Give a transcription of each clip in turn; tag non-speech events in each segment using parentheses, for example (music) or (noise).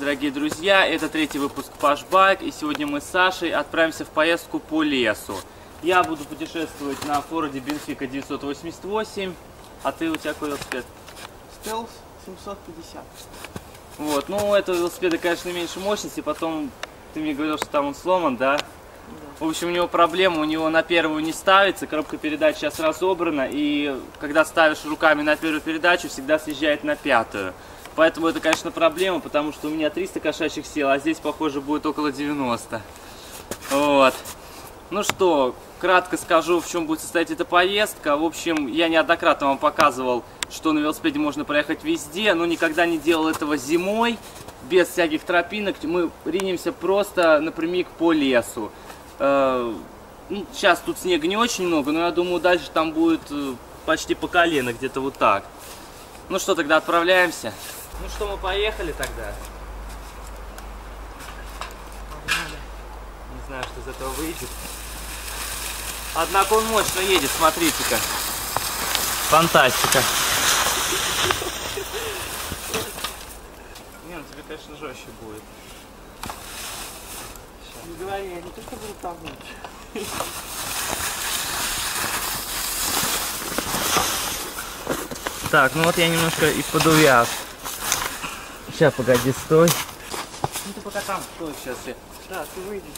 Дорогие друзья! Это третий выпуск Пашбайк, и сегодня мы с Сашей отправимся в поездку по лесу. Я буду путешествовать на Форде Бенфика 988, а ты у тебя какой велосипед? Стелс 750. Вот, ну у этого велосипеда, конечно, меньше мощности, потом ты мне говорил, что там он сломан, да? В общем, у него проблема, у него на первую не ставится, коробка передач сейчас разобрана, и когда ставишь руками на первую передачу, всегда съезжает на пятую. Поэтому это, конечно, проблема, потому что у меня 300 кошачьих сил, а здесь, похоже, будет около 90. Вот. Ну что, кратко скажу, в чем будет состоять эта поездка. В общем, я неоднократно вам показывал, что на велосипеде можно проехать везде, но никогда не делал этого зимой, без всяких тропинок. Мы ринемся просто напрямик по лесу. Э, ну, сейчас тут снега не очень много, но я думаю, дальше там будет э, почти по колено, где-то вот так. Ну что, тогда отправляемся. Ну что, мы поехали тогда? Не знаю, что из этого выйдет. Однако он мощно едет, смотрите-ка. Фантастика. Не, ну тебе, конечно, жестче будет. Не говори, я не то что буду тонуть. Так, ну вот я немножко и подувяз. Сейчас, погоди, стой. Ну ты пока там стой, сейчас я. Да, ты выйдешь.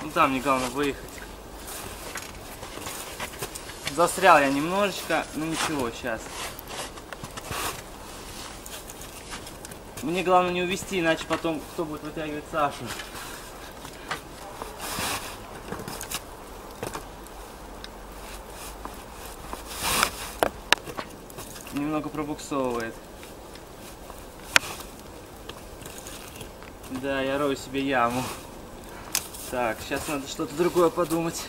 Ну там мне главное выехать. Застрял я немножечко, но ничего, сейчас. Мне главное не увести, иначе потом кто будет вытягивать Сашу. Немного пробуксовывает. Да, я рою себе яму. Так, сейчас надо что-то другое подумать.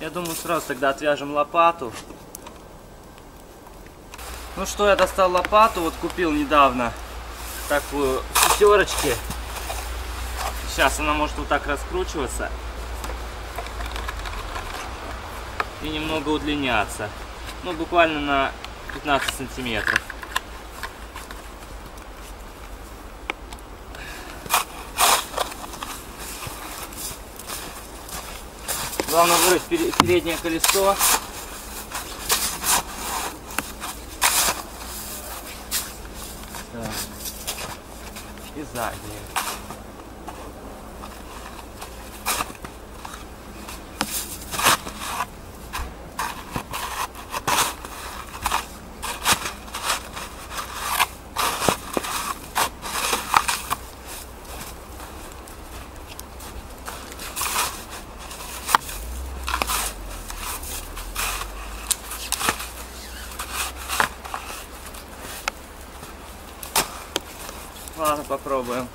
Я думаю, сразу тогда отвяжем лопату. Ну что, я достал лопату, вот купил недавно такую в пятерочке. Сейчас она может вот так раскручиваться и немного удлиняться. Ну, буквально на 15 сантиметров. Главное вырыть переднее колесо. Так. И заднее. Ладно, попробуем.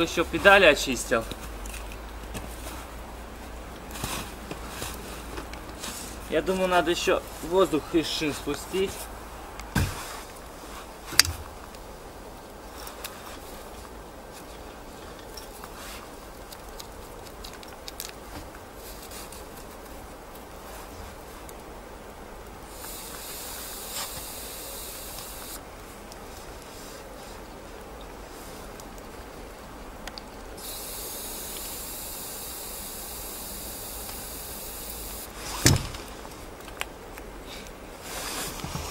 Немного еще педали очистил. Я думаю, надо еще воздух из шин спустить.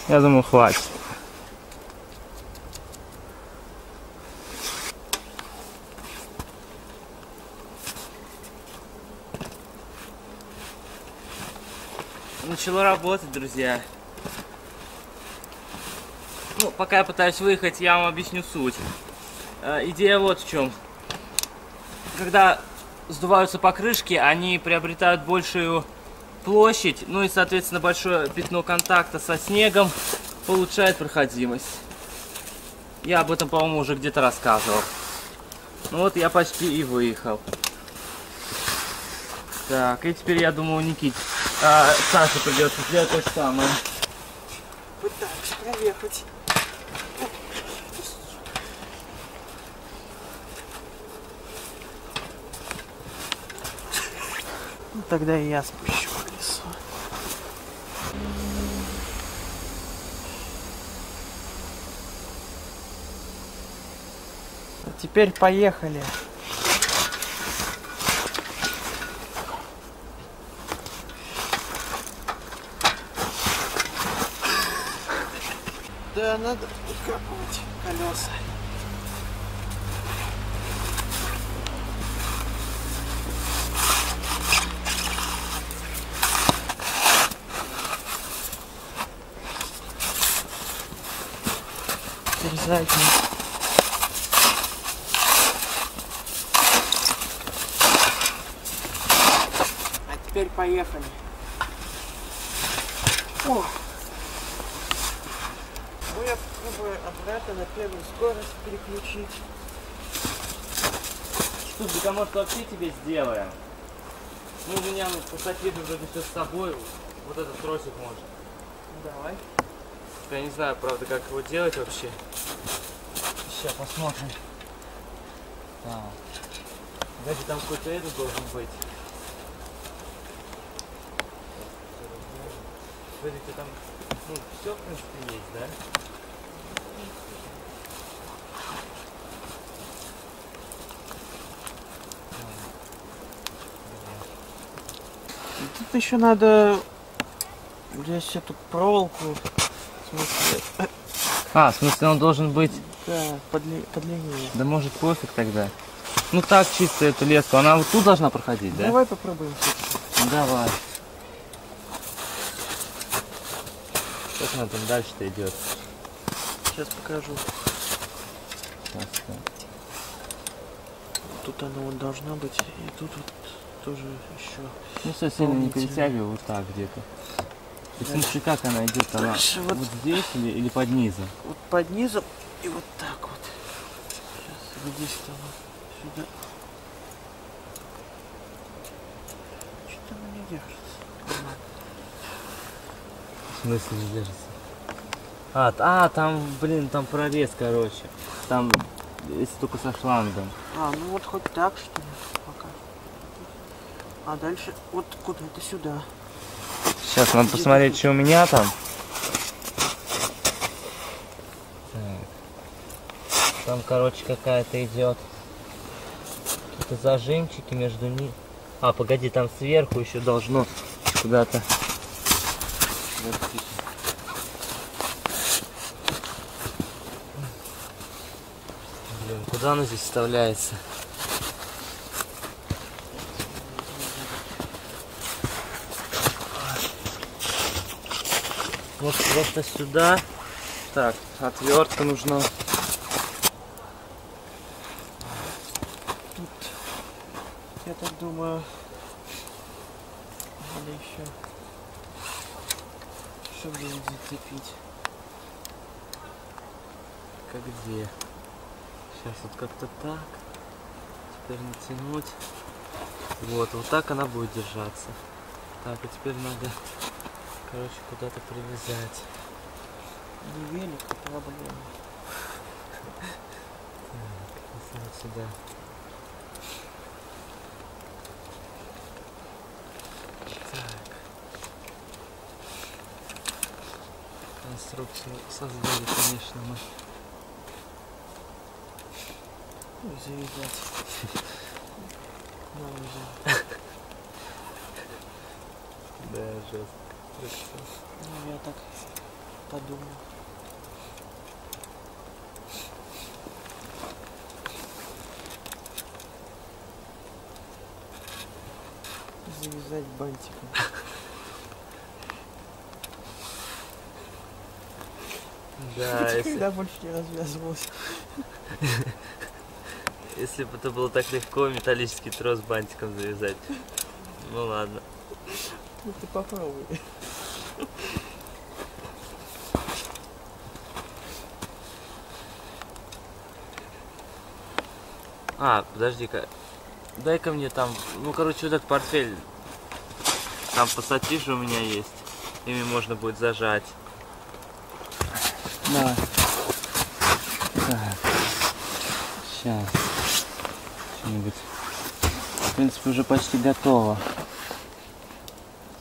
Я думаю, хватит. Начало работать, друзья. Ну, пока я пытаюсь выехать, я вам объясню суть. Э, идея вот в чем. Когда сдуваются покрышки, они приобретают большую площадь, ну и, соответственно, большое пятно контакта со снегом улучшает проходимость. Я об этом, по-моему, уже где-то рассказывал. Ну вот я почти и выехал. Так, и теперь, я думаю, Никит, а, Саше придется сделать то же самое. Пытаемся проехать. Ну, тогда и я спущу теперь поехали. Да, надо укапывать колеса. Теперь задний. А теперь поехали. О! Ну я попробую обратно на первую скорость переключить. А может вообще тебе сделаем? Ну, у меня ну, пассатижи вроде все с собой. Вот этот тросик может. Давай. Я не знаю, правда, как его делать вообще. Сейчас посмотрим. Так. Даже там какой-то этот должен быть. Смотрите, там ну, все, в принципе, есть, да? Тут еще надо здесь эту проволоку, в смысле, А, в смысле он должен быть, да, подли- подлиннее. да может пофиг тогда. Ну так, чисто эту леску, она вот тут должна проходить, да? Давай попробуем все-таки. Давай. Как она там дальше-то идет? Сейчас покажу. Сейчас, да. Тут она вот должна быть, и тут вот тоже еще. Ну все, сильно не перетягивай, вот так где-то. И смотри, как она идет, она Дальше вот, вот- здесь или, или под низом? Вот под низом и вот так вот. Сейчас вот здесь там сюда. Что-то она не держится. В смысле не держится? А, а, там, блин, там прорез, короче. Там, если только со шлангом. А, ну вот хоть так что ли, пока. А дальше вот куда-то сюда. Сейчас надо посмотреть, что у меня там. Так. Там, короче, какая-то идет. Какие-то зажимчики между ними. А, погоди, там сверху еще должно куда-то. Блин, куда оно здесь вставляется? Вот просто сюда. Так, отвертка нужна. Тут, я так думаю, надо еще, чтобы зацепить. Как где? Сейчас вот как-то так. Теперь натянуть. Вот, вот так она будет держаться. Так, и теперь надо, короче, куда-то привязать. Не велик, а проблема. Вот сюда. Конструкцию создали, конечно, мы. Ну, и завязать. На уже. Да, жестко. Ну, я так подумал. Завязать бантиком. Да, Когда больше не развязывалось. (laughs) если бы это было так легко, металлический трос бантиком завязать. Ну ладно. Ну ты попробуй. А, подожди-ка. Дай-ка мне там, ну, короче, вот этот портфель. Там пассатижи у меня есть. Ими можно будет зажать. Да. Так. Сейчас. Что-нибудь. В принципе, уже почти готово.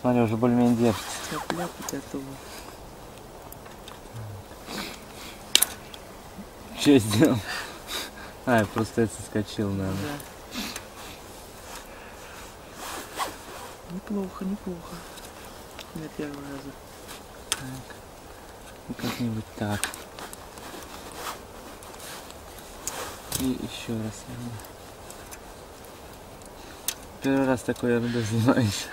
Смотри, уже более-менее держится. Готово. Что сделал? А, я просто это соскочил, наверное. Да. Неплохо, неплохо. Для первого раза. Так. Ну, как-нибудь так. И еще раз. Первый раз такой ерундой занимаюсь.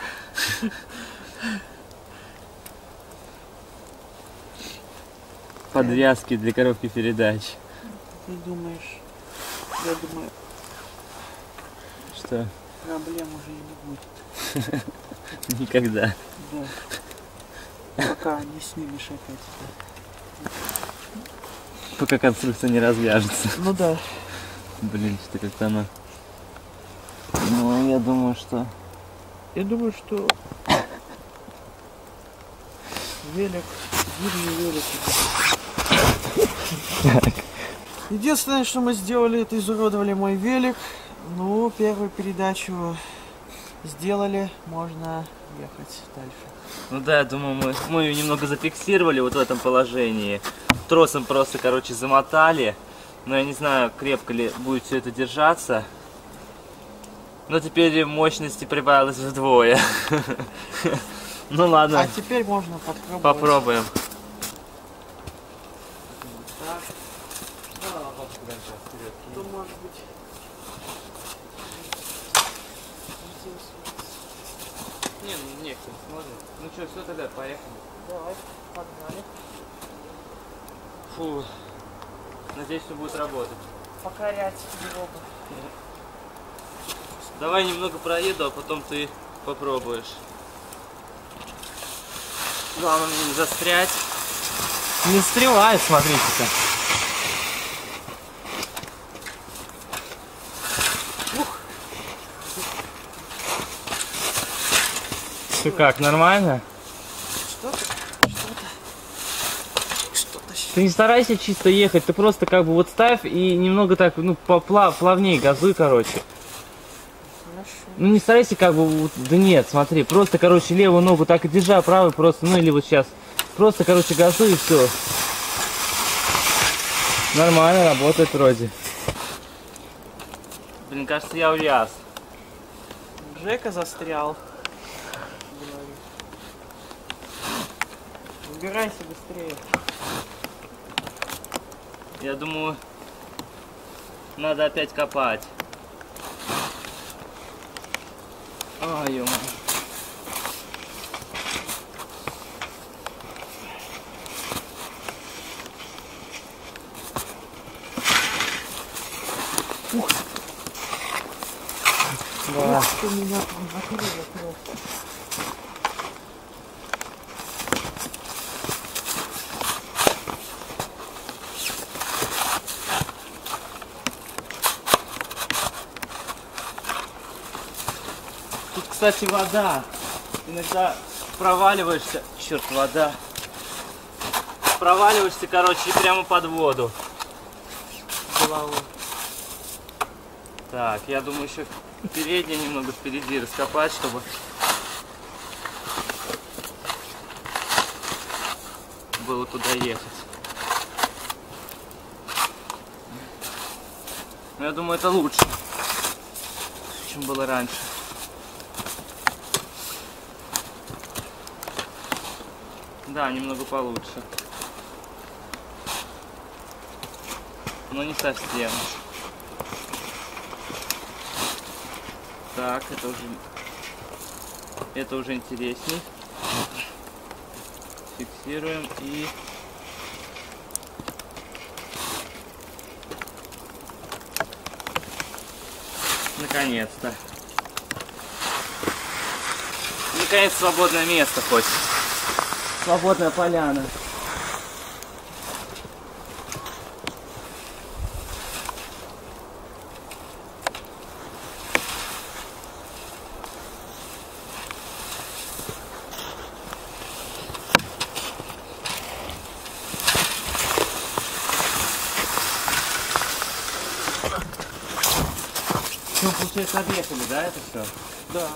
Подвязки для коробки передач. Ты думаешь, я думаю, Что? проблем уже и не будет. (laughs) Никогда. Да. Пока не снимешь опять. Пока конструкция не развяжется. Ну да. Блин, что как-то оно... Ну, я думаю, что... Я думаю, что велик, зимний велик. Единственное, что мы сделали, это изуродовали мой велик. Ну, первую передачу сделали, можно ехать дальше. Ну да, я думаю, мы, мы ее немного зафиксировали вот в этом положении. Тросом просто, короче, замотали. Но я не знаю, крепко ли будет все это держаться. Но теперь мощности прибавилось вдвое. (laughs) Ну А ладно, теперь можно попробовать. попробуем. Так, то может быть. Не, ну не, смотрим. Ну что, все тогда, поехали. Давай, погнали. Фу. Надеюсь, все будет работать. Покорять его. Давай немного проеду, а потом ты попробуешь. Главное мне не застрять. Не застревает, смотрите-ка. Что как, нормально? Что-то, что-то, что-то щ- Ты не старайся чисто ехать, ты просто как бы вот ставь и немного так, ну, попла- плавнее газуй, короче. Хорошо. Ну не старайся как бы, вот- да нет, смотри, просто, короче, левую ногу так и держи, а правую просто, ну или вот сейчас. Просто, короче, газуй и все. Нормально, работает вроде. Блин, кажется, я увяз. Жека застрял. Убирайся быстрее. Я думаю, надо опять копать. Ай, ё Да. Ух ты меня там накрыло просто. Тут, кстати, вода. Иногда проваливаешься. Черт, вода. Проваливаешься, короче, прямо под воду. Головой. Так, я думаю, еще переднее немного впереди раскопать, чтобы было куда ехать. Но я думаю, это лучше, чем было раньше. Да, немного получше. Но не совсем. Так, это уже это уже интересней. Фиксируем и наконец-то. Наконец свободное место хоть. Свободная поляна. Ну, получается, объехали, да, это все? Да.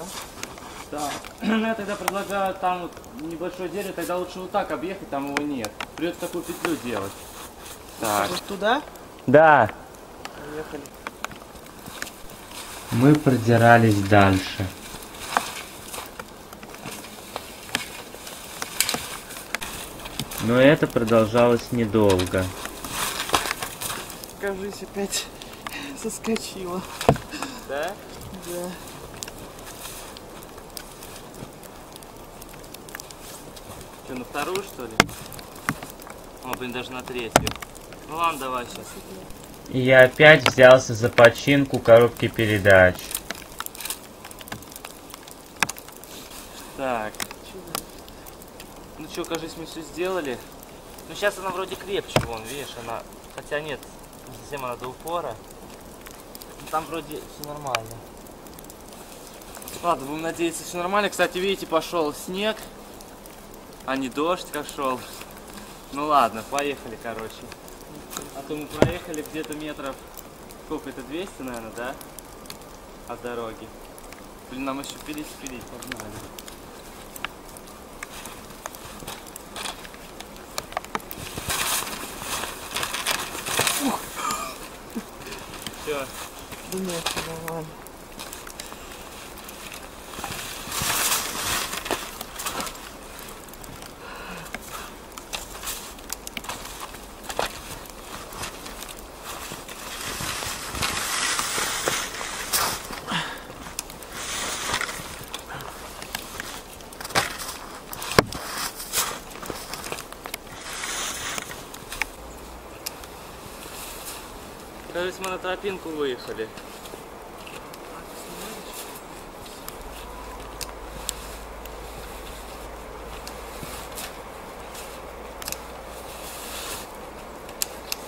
Да. (clears throat) Ну, я тогда предлагаю там вот небольшое дерево, тогда лучше вот так объехать, там его нет. Придется такую петлю делать. Так. Вот туда? Да. Поехали. Мы продирались дальше. Но это продолжалось недолго. Кажись, опять (laughs) соскочила. Да? Да. На вторую что ли? О, блин, даже на третью. Ну ладно, давай сейчас. И я опять взялся за починку коробки передач. Так. Ну что, кажется, мы все сделали. Ну сейчас она вроде крепче, вон, видишь, она... Хотя нет, не совсем она до упора. Ну, там вроде все нормально. Ладно, будем надеяться, все нормально. Кстати, видите, пошел снег, а не дождь как шел. Ну ладно, поехали, короче. А то мы проехали где-то метров, сколько это, 200, наверное, да? От дороги. Блин, нам еще пилить, пилить, погнали. Все. Да нет, всё нормально. Кажется, мы на тропинку выехали.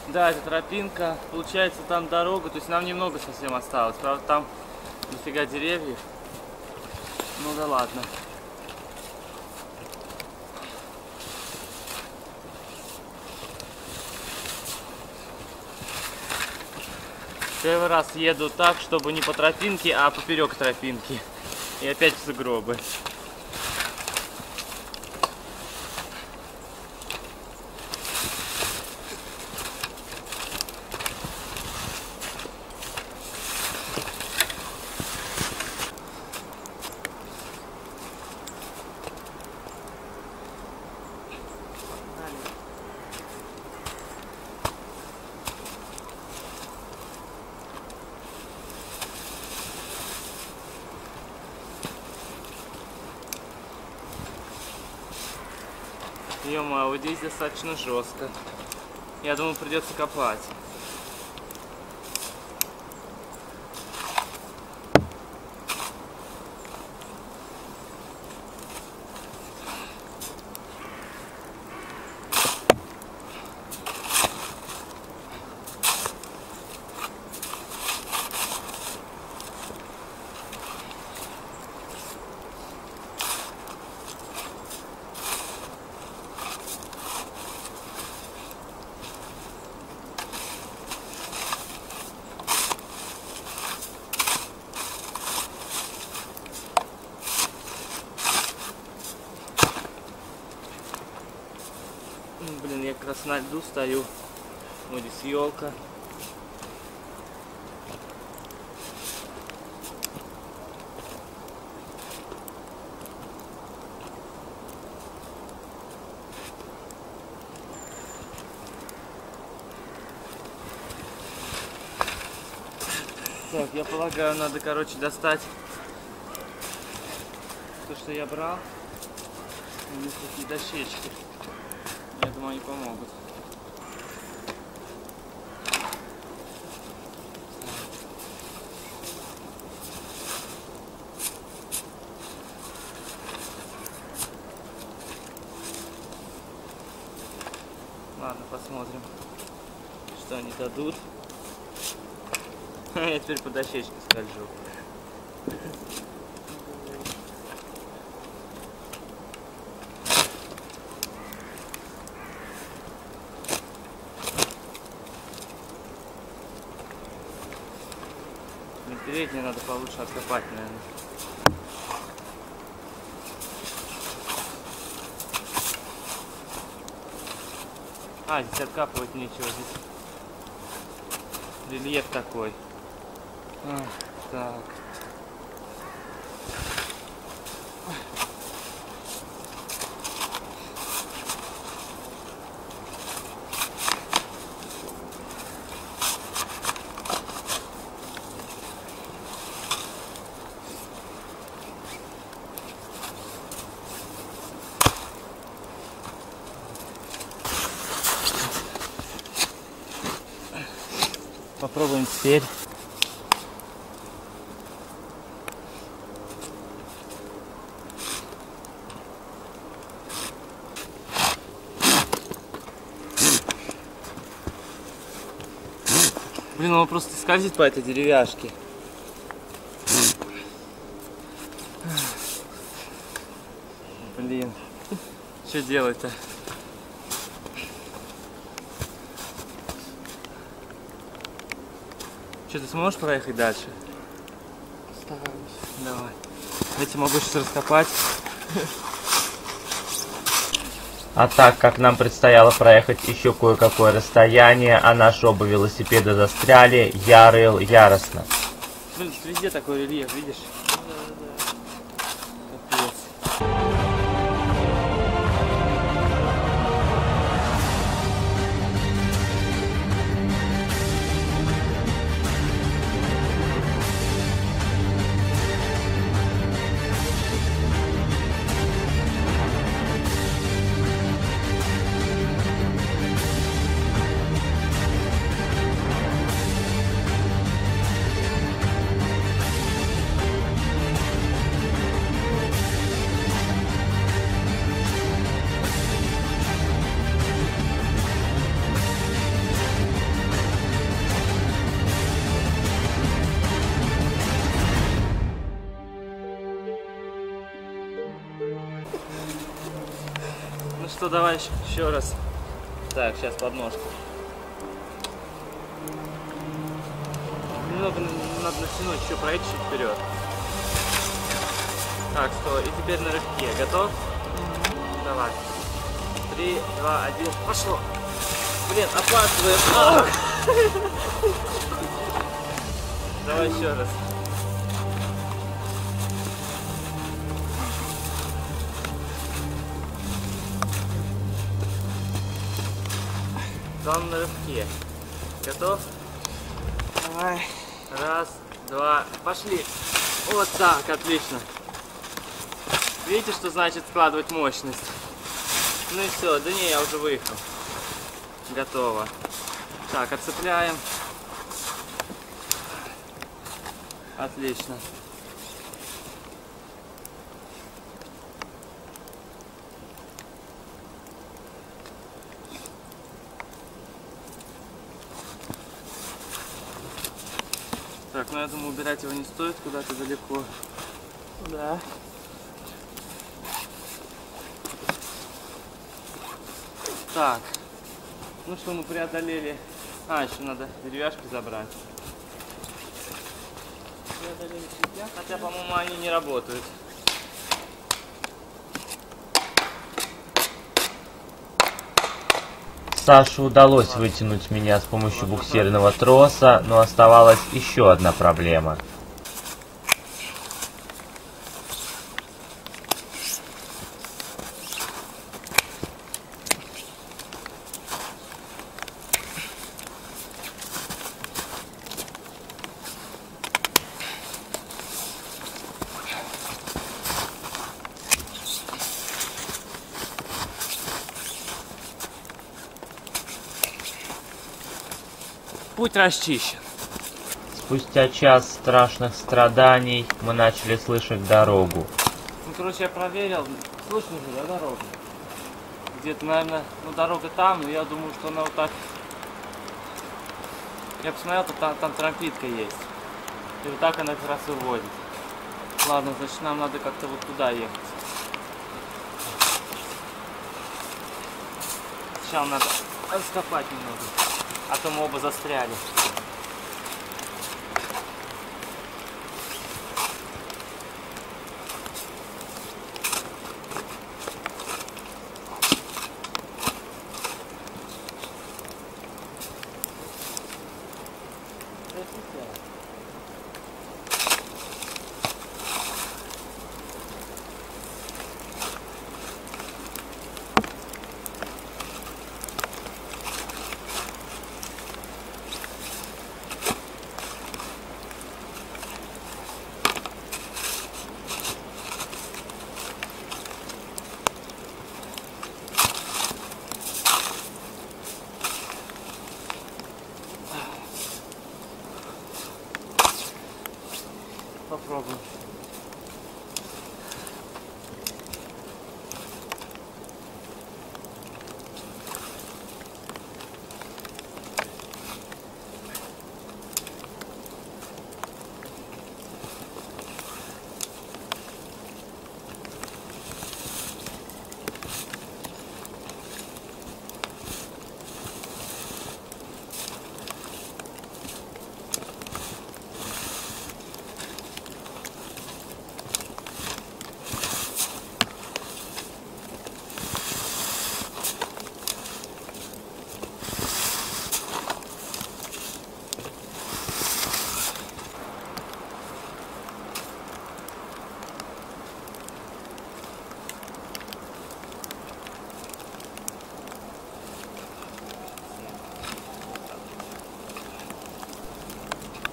Да, это тропинка. Получается, там дорога. То есть нам немного совсем осталось. Правда, там дофига деревьев. Ну да ладно. Первый раз еду так, чтобы не по тропинке, а поперек тропинки. И опять в сугробы. Ё вот здесь достаточно жестко. Я думаю, придется копать. Блин, я как раз на льду стою. Вот здесь елка. Так, я полагаю, надо, короче, достать то, что я брал. У них такие дощечки. Думаю, они помогут. Ладно, посмотрим, что они дадут. (laughs) Я теперь по дощечке скольжу. Блин, Переднее надо получше откопать, наверное. А, здесь откапывать нечего, здесь рельеф такой. Ах, так. Попробуем теперь. Блин, он просто скользит по этой деревяшке. Блин, что делать-то? Что, ты сможешь проехать дальше? Стараюсь. Давай. Я тебе могу сейчас раскопать. А так как нам предстояло проехать еще кое-какое расстояние, а наши оба велосипеда застряли, я рыл яростно. Блин, везде такой рельеф, видишь? Что, давай еще, раз. Так, сейчас подножку. Немного надо натянуть, еще пройти чуть вперед. Так, стой. И теперь на рывке. Готов? Давай. Три, два, один. Пошло. Блин, опаздываем. (laughs) Давай еще раз. Там на рывке. Готов? Давай. Раз, два, пошли. Вот так, отлично. Видите, что значит складывать мощность? Ну и все, да не, я уже выехал. Готово. Так, отцепляем. Отлично. Ну я думаю, убирать его не стоит куда-то далеко. Да. Так. Ну что, мы преодолели. А, еще надо деревяшки забрать. Преодолели. Хотя, по-моему, они не работают. Саше удалось вытянуть меня с помощью буксирного троса, но оставалась еще одна проблема. Путь расчищен. Спустя час страшных страданий мы начали слышать дорогу. Ну, короче, я проверил. Слышно же, да, дорогу? Где-то, наверное, ну, дорога там, но я думаю, что она вот так... Я посмотрел, то там, там трамплитка есть. И вот так она как раз и вводит. Ладно, значит, нам надо как-то вот туда ехать. Сначала надо раскопать немного, а то мы оба застряли.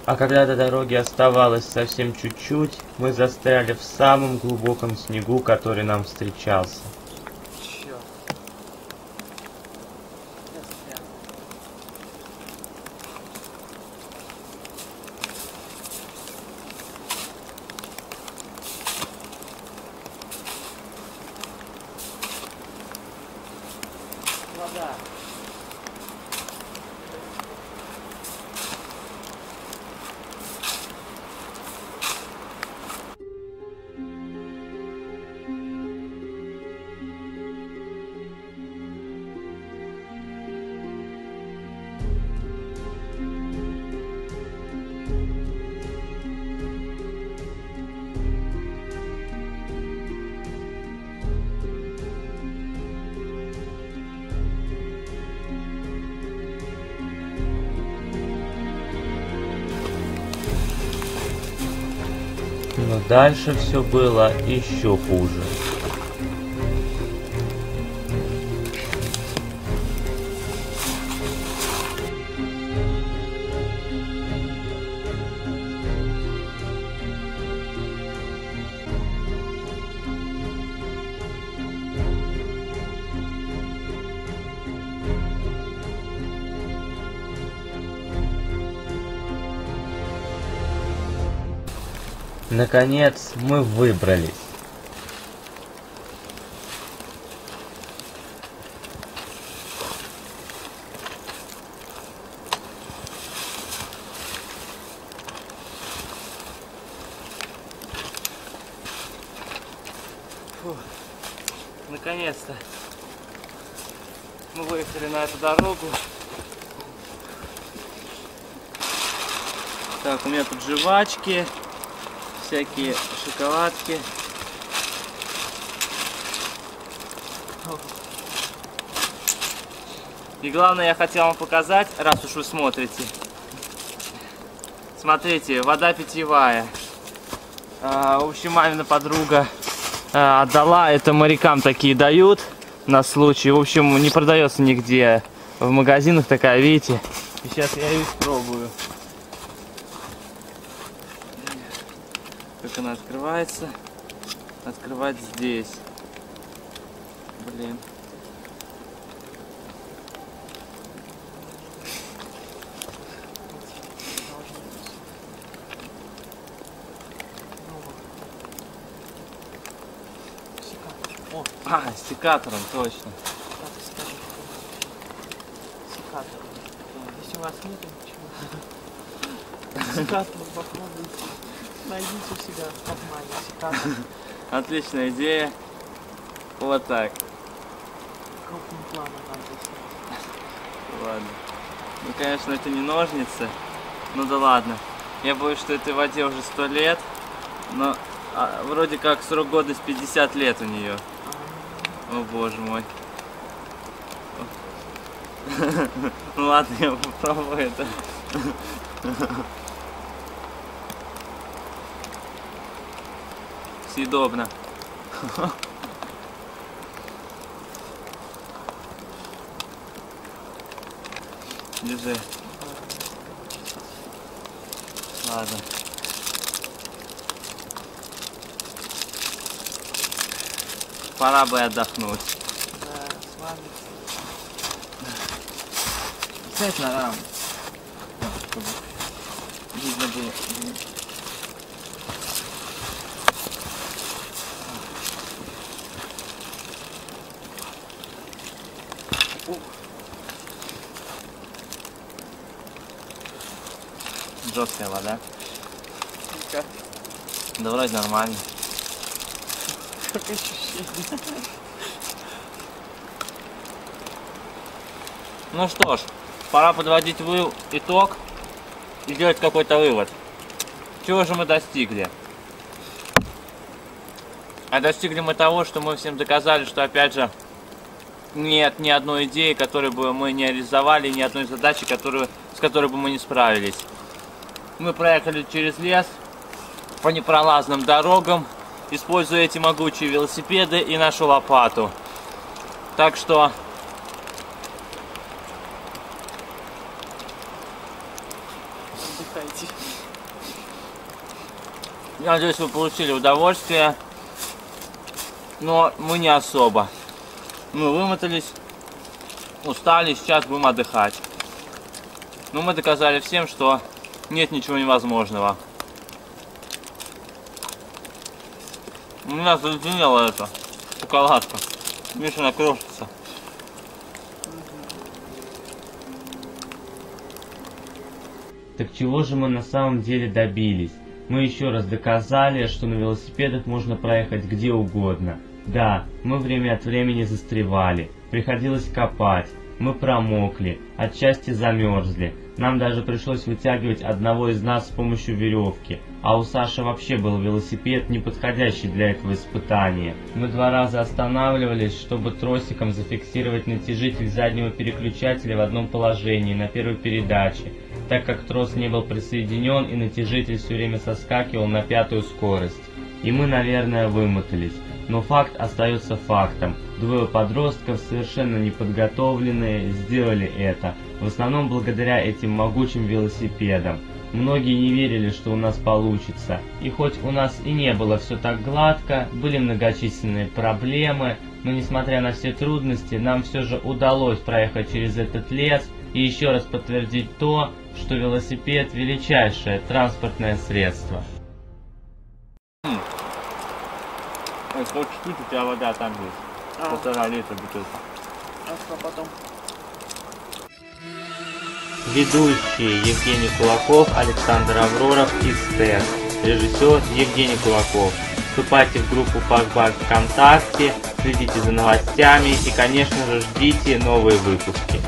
А когда до дороги оставалось совсем чуть-чуть, мы застряли в самом глубоком снегу, который нам встречался. Дальше все было еще хуже. Наконец мы выбрались. Наконец-то. Мы выехали на эту дорогу. Так, у меня тут жвачки, всякие шоколадки. И главное, я хотел вам показать, раз уж вы смотрите. Смотрите, вода питьевая. А, в общем, мамина подруга а, отдала. Это морякам такие дают на случай. В общем, не продается нигде. В магазинах такая, видите. И сейчас я ее испробую. Как она открывается. Открывать здесь. Блин. А, секатором, точно. как ты скажи, секатор. Если у вас нет ничего, секатор попробуйте. Найдите себя кармане секатор (laughs) Отличная идея. Вот так. крупным планом надо. Ладно. Ну, конечно, это не ножницы. Ну да ладно. Я боюсь, что этой воде уже сто лет. Но а, вроде как срок годности 50 лет у нее. О боже мой. (laughs) Ну ладно, я попробую это. (laughs) Съедобно. Держи. Ладно. Пора бы отдохнуть. Да, Сядь на раму. Чтобы видно было. Жесткая вода. как, Да вроде нормально. как ощущение. Ну что ж, пора подводить вы... итог и делать какой-то вывод. Чего же мы достигли? А достигли мы того, что мы всем доказали, что опять же нет ни одной идеи, которую бы мы не реализовали, ни одной задачи, которую, с которой бы мы не справились. Мы проехали через лес по непролазным дорогам, используя эти могучие велосипеды и нашу лопату. Так что Отдыхайте. Я надеюсь, вы получили удовольствие. Но мы не особо. Мы вымотались, устали, сейчас будем отдыхать. Но мы доказали всем, что нет ничего невозможного. У меня заледенела эта шоколадка. Миша накрошится. Так чего же мы на самом деле добились? Мы еще раз доказали, что на велосипедах можно проехать где угодно. Да, мы время от времени застревали, приходилось копать, мы промокли, отчасти замерзли. Нам даже пришлось вытягивать одного из нас с помощью веревки, а у Саши вообще был велосипед, не подходящий для этого испытания. Мы два раза останавливались, чтобы тросиком зафиксировать натяжитель заднего переключателя в одном положении на первой передаче, так как трос не был присоединен и натяжитель все время соскакивал на пятую скорость. И мы, наверное, вымотались. Но факт остается фактом. Двое подростков, совершенно неподготовленные, сделали это. В основном благодаря этим могучим велосипедам. Многие не верили, что у нас получится. И хоть у нас и не было все так гладко, были многочисленные проблемы, но несмотря на все трудности, нам все же удалось проехать через этот лес и еще раз подтвердить то, что велосипед величайшее транспортное средство. Хоть чуть у тебя вода там есть. А, Полтора литра бутылка. а что потом? Ведущие Евгений Кулаков, Александр Авроров и Стэн. Режиссер Евгений Кулаков. Вступайте в группу Пакбак ВКонтакте, следите за новостями и, конечно же, ждите новые выпуски.